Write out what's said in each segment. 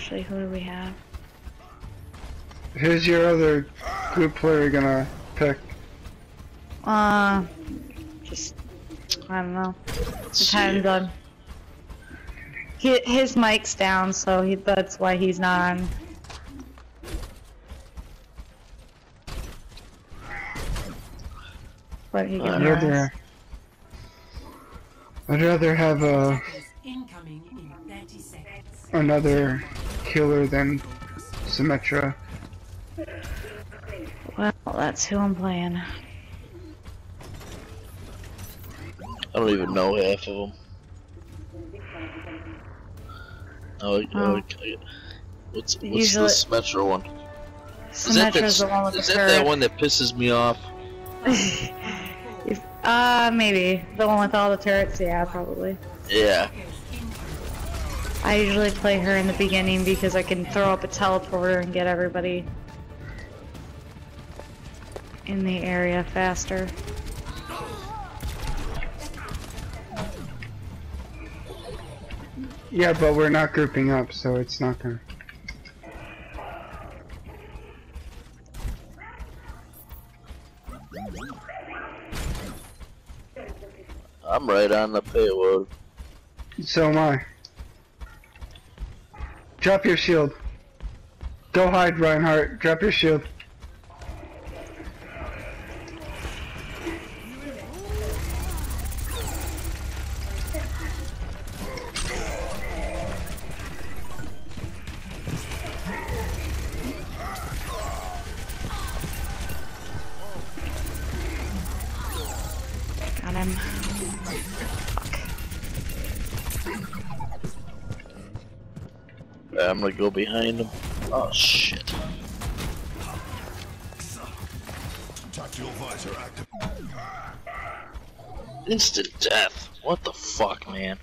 Actually, who do we have? Who's your other group player gonna pick? Uh, just I don't know. Let's Depends on. He, his mic's down, so he, that's why he's not on. But he Uh, can I'd rather, I'd rather have a, Incoming in 30 seconds. Another killer than Symmetra. Well, that's who I'm playing. I don't even know half of them. Oh, I- Oh. I- I- what's what's Usually- this Metro one? Is that, Symmetra's that, the one with is the that that one that pisses me off? If- uh, maybe. The one with all the turrets, yeah, probably. Yeah. I usually play her in the beginning because I can throw up a teleporter and get everybody in the area faster. Yeah, but we're not grouping up, so it's not gonna. I'm right on the payload. So am I. Drop your shield. Go hide, Reinhardt. Drop your shield. Got him. I'm gonna go behind him. Oh shit. Tactical visor active. Instant death. What the fuck, man?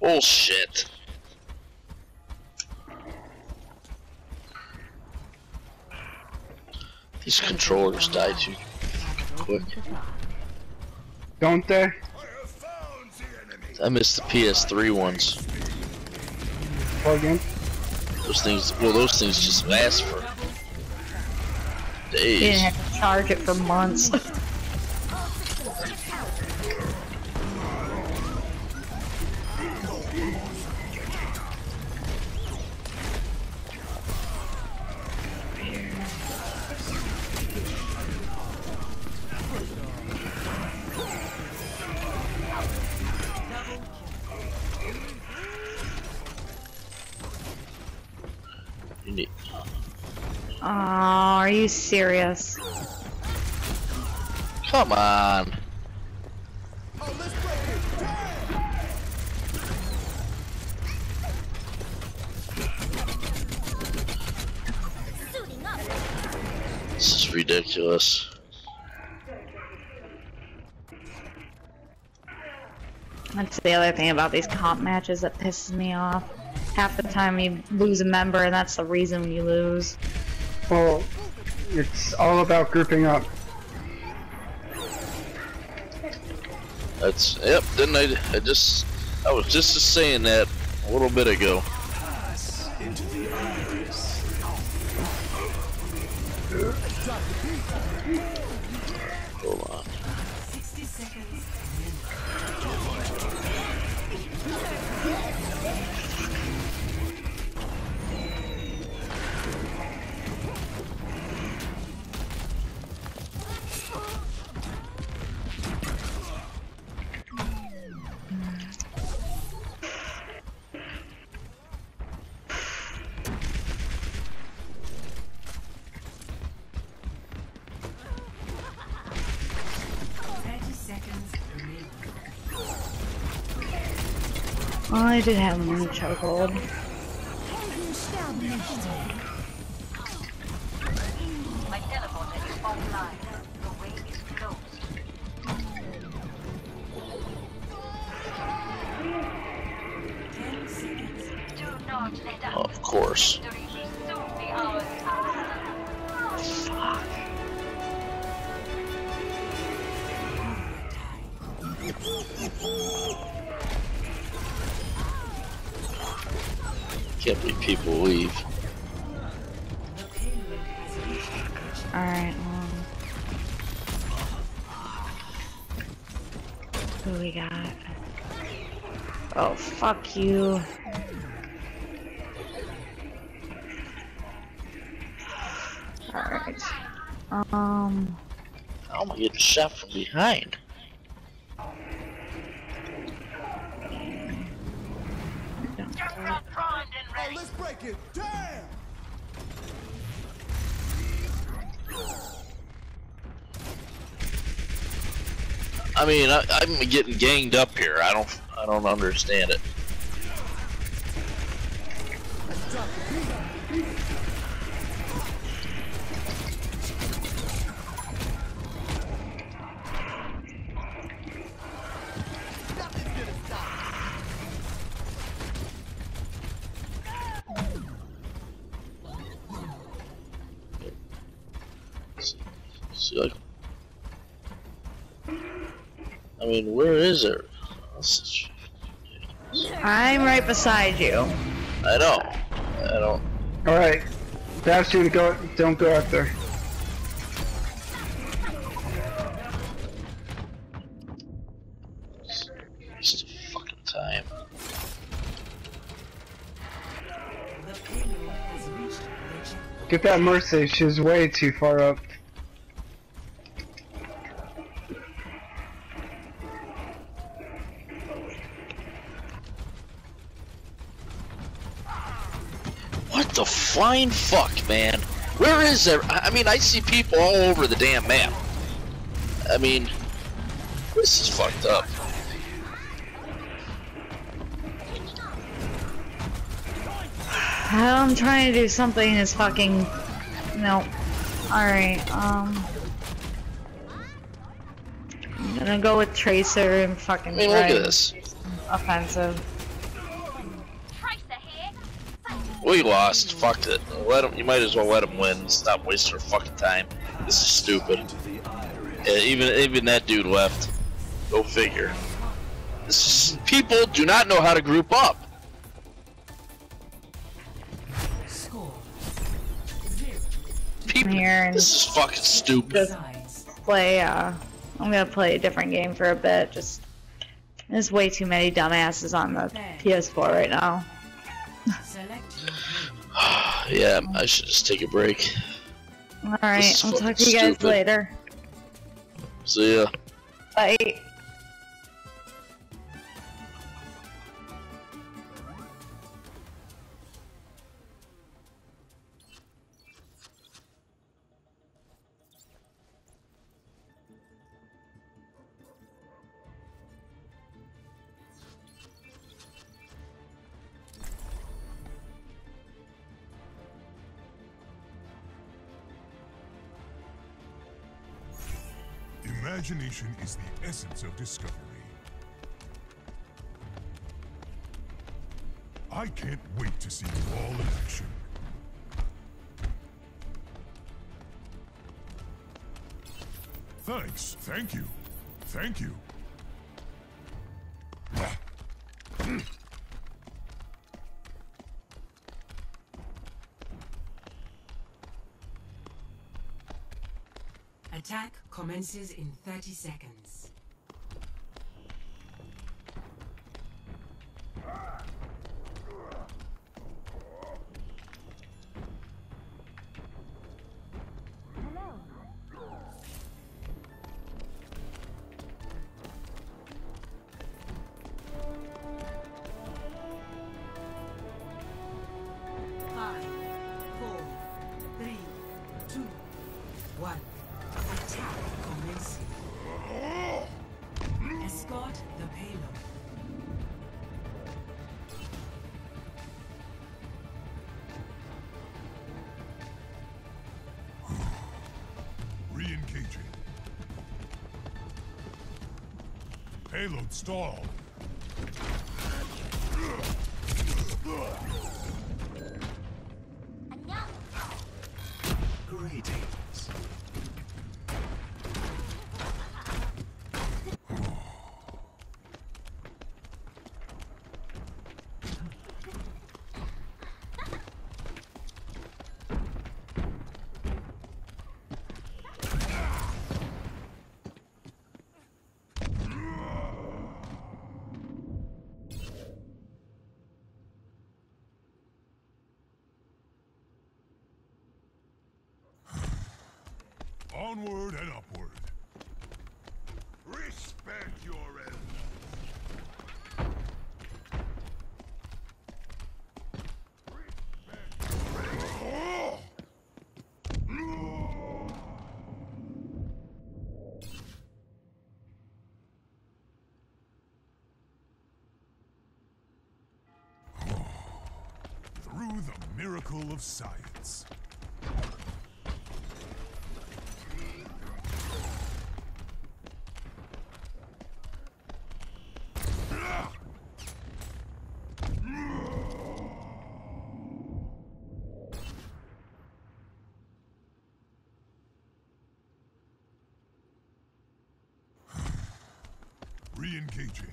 Bullshit. These controllers die too quick. Don't they? I missed the PS3 ones. Plug in. Those things, well, those things just last for You didn't days. have to charge it for months. you serious? Come on. This is ridiculous. That's the other thing about these comp matches that pisses me off. Half the time you lose a member and that's the reason you lose. Well, it's all about grouping up. That's yep. Didn't I? I just I was just saying that a little bit ago. Oh, I did have one chokehold. My teleporter Can't believe people leave. The payload has reached their chip. Alright, um. Who we got? Oh, fuck you. Alright. Um. How am I getting shot from behind? Oh, let's break it. Damn! I mean, I, I'm getting ganged up here. I don't, I don't understand it. Like, I mean, where is it? I'm right beside you. I know. I don't. Alright. Bastion, go, don't go out there. Waste of fucking time. The payload has reached their chip. Get that Mercy, she's way too far up. What the flying fuck, man? Where is there? I mean, I see people all over the damn map. I mean, this is fucked up. I'm trying to do something is fucking. No. Alright, um. I'm gonna go with Tracer and fucking I mean, look at this. offensive. We lost. Fuck it. Let him. You might as well let him win. Stop wasting our fucking time. This is stupid. Yeah, even even that dude left. Go figure. This is, people do not know how to group up. Score. People, Here this is fucking stupid. Sides. play, uh. I'm gonna play a different game for a bit. Just. There's way too many dumbasses on the PS4 right now. Select your hero. Yeah, I should just take a break. Alright, I'll talk to you guys stupid. later. See ya. Bye. Imagination is the essence of discovery. I can't wait to see you all in action. Thanks. Thank you. Thank you. Attack commences in 30 seconds. Payload stalled. Greetings. Onward and upward. Respect your elders. Through the miracle of science. Re-engaging.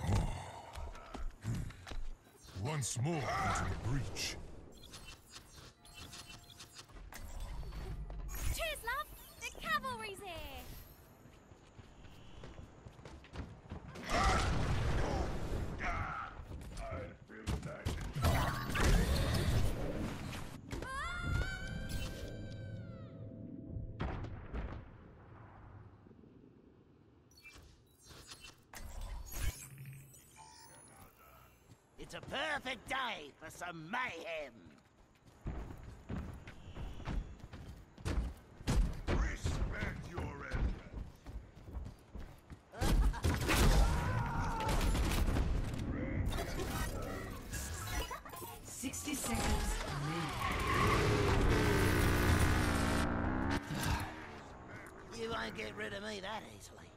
Once more into the breach. It's a perfect day for some mayhem. Respect your elders. Sixty seconds remaining. You won't get rid of me that easily.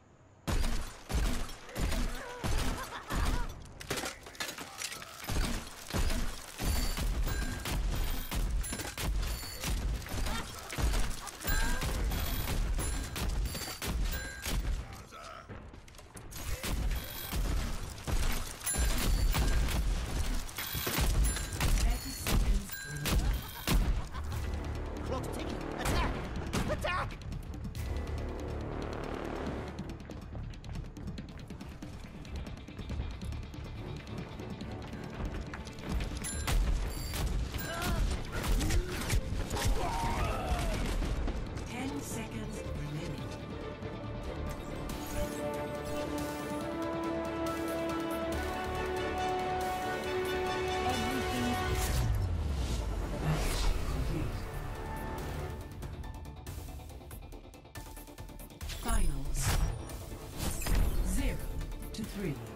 Three.